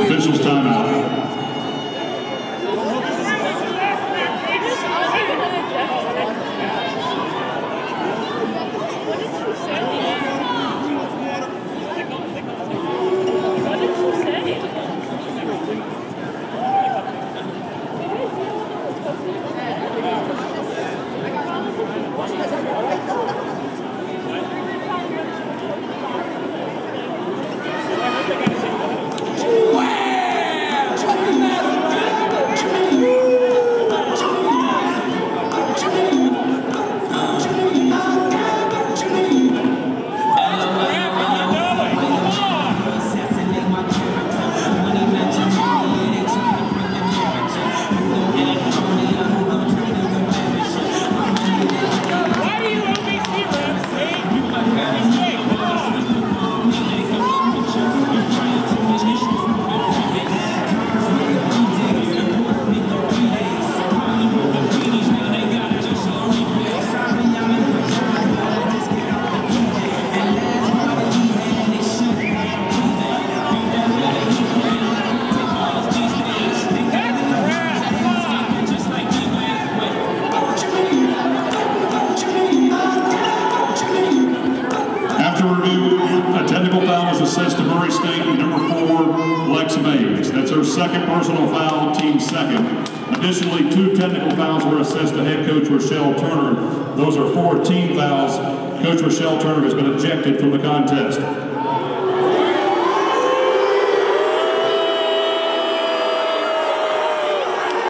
Officials timeout. Review, a technical foul is assessed to Murray State, number four, Lex Mayes. That's her second personal foul, team second. Additionally, two technical fouls were assessed to head coach Rechelle Turner. Those are four team fouls. Coach Rechelle Turner has been ejected from the contest.